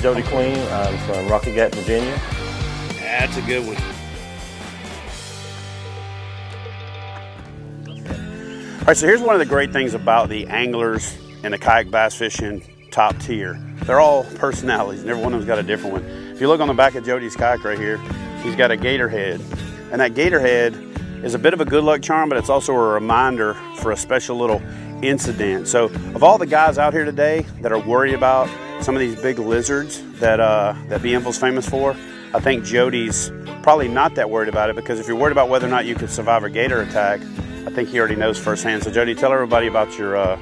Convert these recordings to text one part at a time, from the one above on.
Jody Queen. I'm from Rocky Gap, Virginia. That's a good one. All right, so here's one of the great things about the anglers and the kayak bass fishing top tier. They're all personalities, and every one of them's got a different one. If you look on the back of Jody's kayak right here, he's got a gator head. And that gator head is a bit of a good luck charm, but it's also a reminder for a special little incident. So, of all the guys out here today that are worried about some of these big lizards that uh, that BMFL's famous for, I think Jody's probably not that worried about it because if you're worried about whether or not you could survive a gator attack, I think he already knows firsthand. So, Jody, tell everybody about your uh,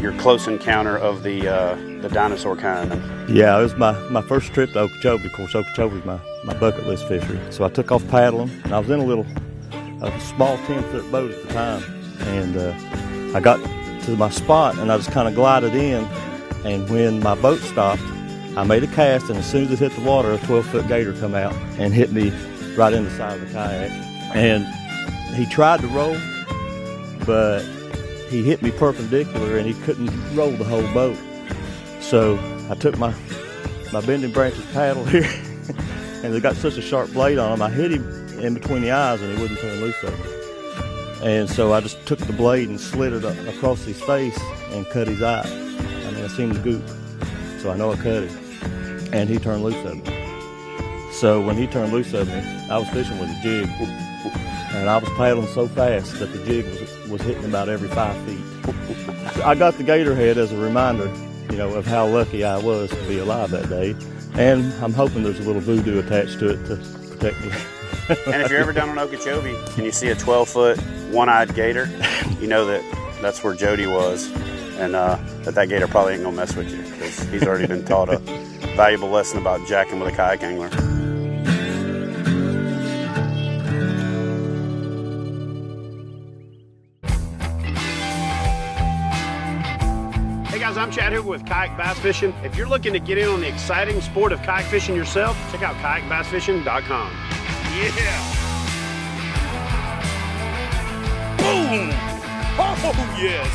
your close encounter of the uh, the dinosaur kind. Yeah, it was my, my first trip to Okeechobee. Of course, Okeechobee's my, my bucket list fishery. So I took off paddling, and I was in a little, a small 10 foot boat at the time. And uh, I got to my spot, and I just kind of glided in. And when my boat stopped, I made a cast, and as soon as it hit the water, a 12 foot gator come out and hit me right in the side of the kayak. And he tried to roll, but he hit me perpendicular and he couldn't roll the whole boat. So I took my my bending branches paddle here, and they got such a sharp blade on them. I hit him in between the eyes, and he wouldn't turn loose of it. And so I just took the blade and slid it across his face and cut his eye. Mean, I seen the goop, so I know I cut it. And he turned loose of me. So when he turned loose of me, I was fishing with a jig, and I was paddling so fast that the jig was was hitting about every five feet. I got the gator head as a reminder you know, of how lucky I was to be alive that day. And I'm hoping there's a little voodoo attached to it to protect me. and if you're ever down on Okeechobee and you see a 12 foot one eyed gator, you know that that's where Jody was, and uh, that that gator probably ain't gonna mess with you because he's already been taught a valuable lesson about jacking with a kayak angler. Hey guys, I'm Chad Hoover with Kayak Bass Fishing. If you're looking to get in on the exciting sport of kayak fishing yourself, check out kayakbassfishing.com. Yeah! Boom! Oh, yes!